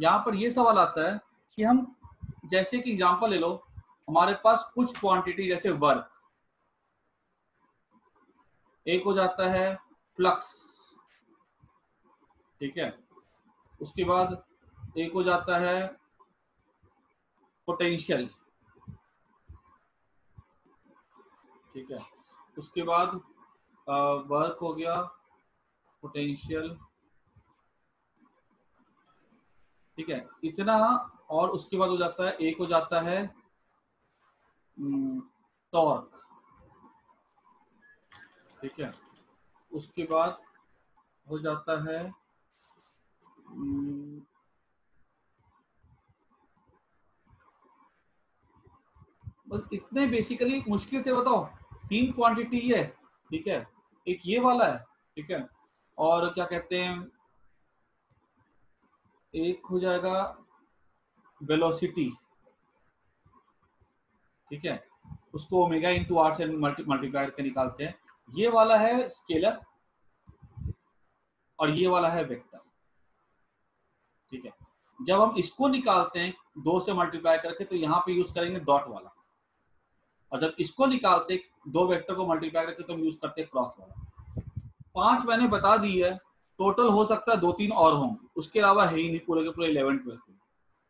यहाँ पर ये सवाल आता है कि हम जैसे कि एग्जांपल ले लो, हमारे पास कुछ क्वांटिटी जैसे वर्क एक हो जाता है फ्लक्स ठीक है? उसके बाद एक हो जाता है पोटेंशियल ठीक है? उसके बाद वर्क हो गया पोटेंशियल ठीक है? इतना और उसके बाद हो जाता है, एक हो जाता है टॉर्क ठीक है? उसके बाद हो जाता है बस इतने बेसिकली मुश्किल से बताओ तीन क्वांटिटी है, ठीक है? एक ये वाला है, ठीक है? और क्या कहते हैं एक हो जाएगा वेलोसिटी ठीक है? उसको ओमेगा इंटू आर से मल्टीप्लाई करके निकालते हैं। ये वाला है स्केलर और ये वाला है वेक्टर ठीक है? जब हम इसको निकालते हैं दो से मल्टीप्लाई करके तो यहाँ पे यूज़ करेंगे डॉट वाला। और जब इसको निकालते दो वेक्टर को मल्टीप्लाई करके तो हम यूज़ करते हैं क्रॉस वाला। पाँच मैंने बता दी है टोटल हो सकता है दो तीन और होंगे उसके अलावा है ही नहीं पूरे के पूरे इलेवन ट्वेल्थ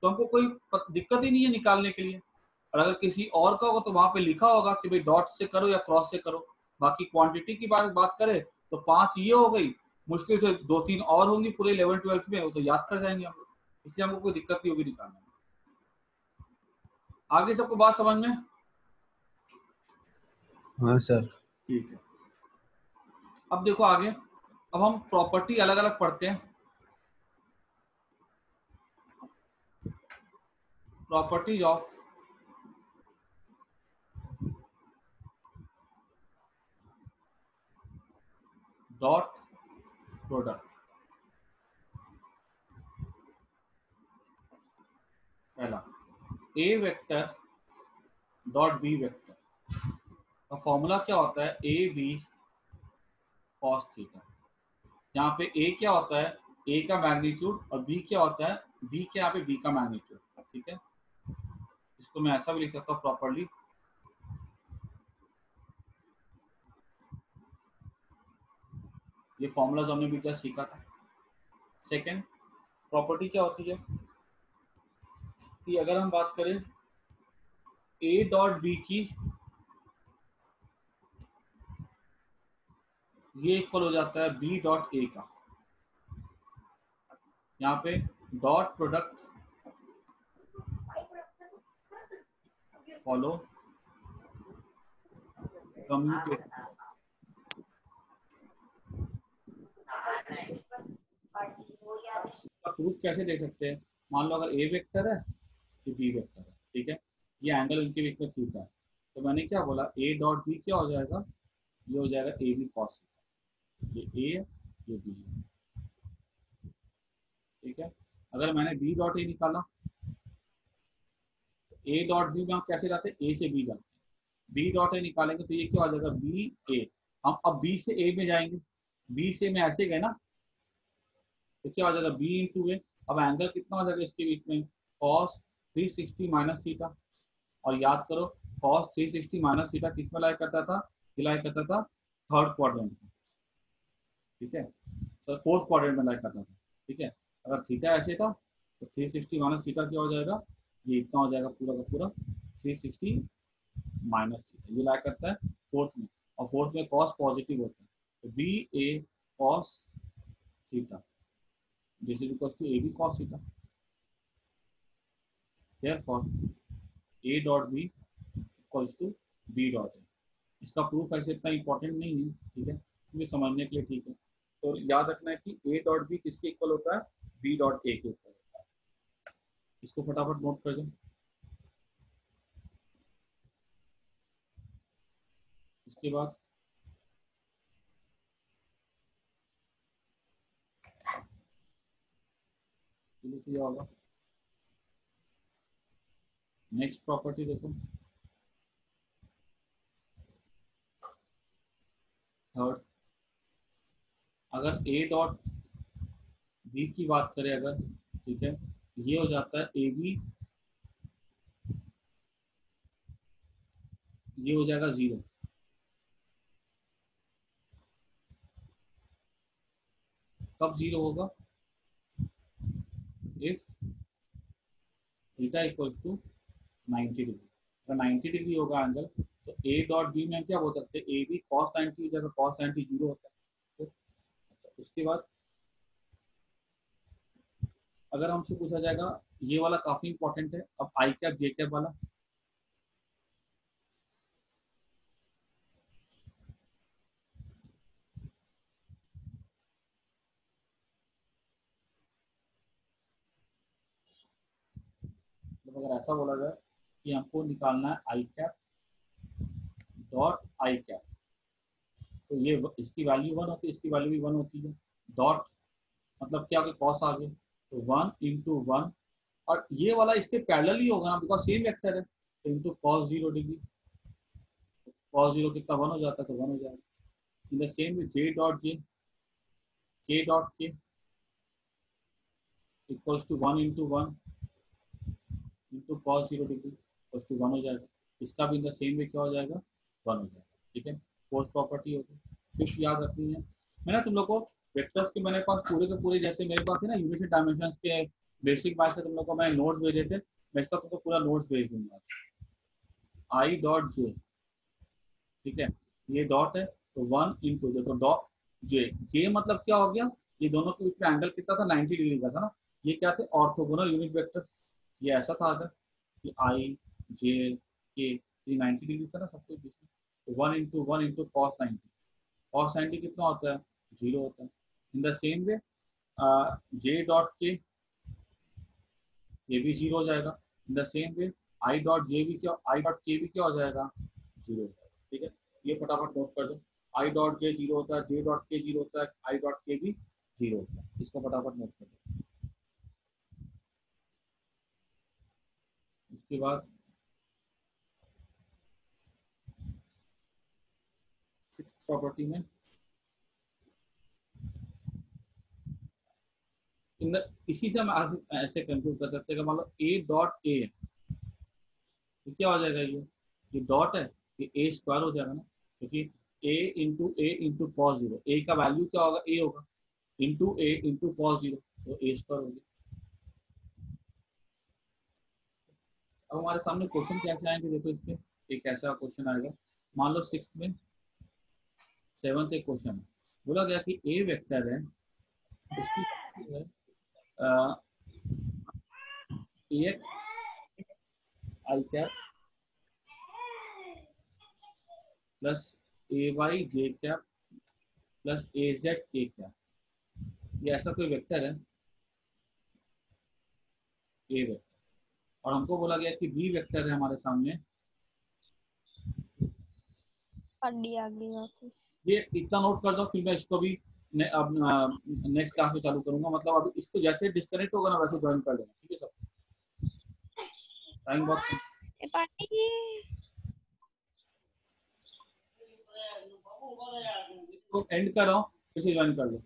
तो हमको कोई दिक्कत ही नहीं है निकालने के लिए। और अगर किसी और का होगा तो वहाँ पे लिखा होगा कि भाई डॉट से करो या क्रॉस से करो। बाकी क्वांटिटी की बात बात करें तो पाँच ये हो गई। मुश्किल से दो तीन और होंगी पूरे इलेवन ट्वेल्थ में वो तो याद कर जाएँगे हम लोग। इसलिए हमको कोई दिक्कत नहीं होगी निकालने में। आगे सबको बात समझ में? हाँ सर। ठीक है। अब देखो आगे। अब हम प्रॉपर्टी अलग अलग पढ़ते हैं। प्रॉपर्टीज़ ऑफ़ डॉट प्रोडक्ट पहला A vector dot B vector का फॉर्मूला क्या होता है? ए बी कॉस थीटा यहाँ पे ए क्या होता है? ए का मैग्नीट्यूड और बी क्या होता है? बी के यहाँ पे बी का मैग्नीट्यूड ठीक है? इसको मैं ऐसा भी लिख सकता हूँ प्रॉपरली ये फॉर्मूला जो हमने भी जस्ट सीखा था। सेकंड प्रॉपर्टी क्या होती है? कि अगर हम बात करें ए डॉट बी की ये इक्वल हो जाता है बी डॉट ए का। यहाँ पे dot product follow communicate proof कैसे देख सकते हैं? मान लो अगर ए वेक्टर है तो बी वेक्टर है, ठीक है? ये एंगल उनके बीच में थीटा है। तो मैंने क्या बोला? ए डॉट बी क्या हो जाएगा? ये हो जाएगा ए बी कॉस ये ए ये बी ठीक है? अगर मैंने बी डॉट ए निकाला ए डॉट बी में हम कैसे जाते ए से बी जाते बी डॉट ए निकालेंगे तो ये क्या हो जाएगा? बी ए हम अब बी से ए में जाएँगे। बी से में ऐसे गए ना तो क्या हो जाएगा? बी इंटू ए अब एंगल कितना हो जाएगा इसके बीच में? कॉस 360 माइनस थीटा और याद करो कॉस 360 माइनस थीटा किसमें लाई करता था? ये लाई करता था थर्ड क्वाड्रेंट में। ठीक है? तो फोर्थ क्वाड्रेंट में लाई करता था ठीक है? अगर थीटा ऐसे था तो 360 माइनस थीटा क्या हो जाएगा? ये इतना हो जाएगा पूरा का पूरा 360 माइनस थीटा ये लाई करता है फोर्थ में। और फोर्थ में कॉस पॉजिटिव होता है। तो B A cos theta this is equals to AB cos theta. Therefore, A dot B equals to B dot A. इसका प्रूफ ऐसे इतना इंपॉर्टेंट नहीं है ठीक है? समझने के लिए ठीक है। तो याद रखना है कि ए डॉट बी किसके इक्वल होता है? बी डॉट ए के इक्वल होता है। इसको फटाफट नोट कर जाओ इसके बाद होगा नेक्स्ट प्रॉपर्टी देखो। थर्ड अगर ए डॉट बी की बात करें अगर, ठीक है, ये हो जाता है ए बी ये हो जाएगा ज़ीरो कब ज़ीरो होगा? If theta equals to 90 degree अगर 90 डिग्री होगा एंगल तो ए डॉट बी में क्या हो सकते हैं? ए बी कॉस नाइनटी की जगह कॉस नाइनटी ज़ीरो होता है। उसके बाद अगर हमसे पूछा जाएगा, ये वाला काफ़ी इंपॉर्टेंट है, अब आई कैप जे कैप वाला। तो अगर ऐसा बोला जाए कि हमको निकालना है I cap dot I cap तो ये इसकी वैल्यू वन होती है, इसकी वैल्यू भी वन होती है। डॉट मतलब क्या कि कॉस आ गए तो वन इंटू वन और ये वाला इसके पैरेलल ही होगा ना बिकॉज़ सेम वेक्टर है। तो into cos zero degree cos zero कितना वन हो जाता है तो वन हो जाएगा। In the same J dot J K dot K equals to one into one into cos zero degree equals to one हो जाएगा। इसका भी इन द सेम वे क्या हो जाएगा? वन हो जाएगा। ठीक है? फोर्थ प्रॉपर्टी होगी। फिर याद रखनी है। मैंने तुम लोग को वेक्टर्स के मेरे पास पूरे के पूरे जैसे मेरे पास है ना यूनिट डायमेंशंस के बेसिक बात से तुम लोग को मैंने नोट्स भेजे थे। मैं इसका तुमको पूरा नोट्स भेज दूँगा। आई डॉट जे ठीक है? ये डॉट है तो वन इंटू देखो डॉट जे जे मतलब क्या हो गया? ये दोनों के बीच में एंगल कितना था? 90 डिग्री का था ना? ये क्या थे? ऑर्थोगोनल यूनिट वेक्टर्स ये ऐसा था अगर? कि आई जे के ये 90 डिग्री था ना सब कुछ one into one into cos ninety cos ninety कितना होता है? ज़ीरो होता है। In the same way J dot K ये भी ज़ीरो हो जाएगा। In the same way I dot J भी क्या आई डॉट के भी क्या हो जाएगा? ज़ीरो हो जाएगा। ठीक है? ये फटाफट नोट कर दो। आई डॉट जे ज़ीरो होता है जे डॉट के ज़ीरो होता है आई डॉट के भी ज़ीरो होता है। इसको फटाफट नोट कर दो। उसके बाद सिक्स प्रॉपर्टी में। इन इसी से हम ऐसे कंक्लूड कर सकते हैं मान लो ए डॉट ए तो क्या हो जाएगा ये? ये डॉट है, ये ए स्क्वायर हो जाएगा ना, क्योंकि A into A into cos zero A का वैल्यू क्या होगा? ए होगा। Into A into cos zero तो ए स्क्वायर होगी। अब हमारे सामने क्वेश्चन कैसे आएँगे? देखो इसके, एक ऐसा क्वेश्चन आएगा। मान लो सिक्स में सेवंथ एक क्वेश्चन। बोला गया कि ए वेक्टर है उसकी है X I cap plus A Y J cap plus A Z K cap ये ऐसा कोई वेक्टर है? ए वेक्टर और हमको बोला गया कि बी वेक्टर है हमारे सामने। ये इतना नोट कर दो फिर मैं इसको भी ने, अब नेक्स्ट क्लास में चालू करूँगा। मतलब अब इसको जैसे डिस्कनेक्ट होगा ना वैसे ज्वाइन कर लेना ठीक है सब टाइम बहुत एंड कर रहा हूँ फिर से ज्वाइन कर लो।